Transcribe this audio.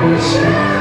Música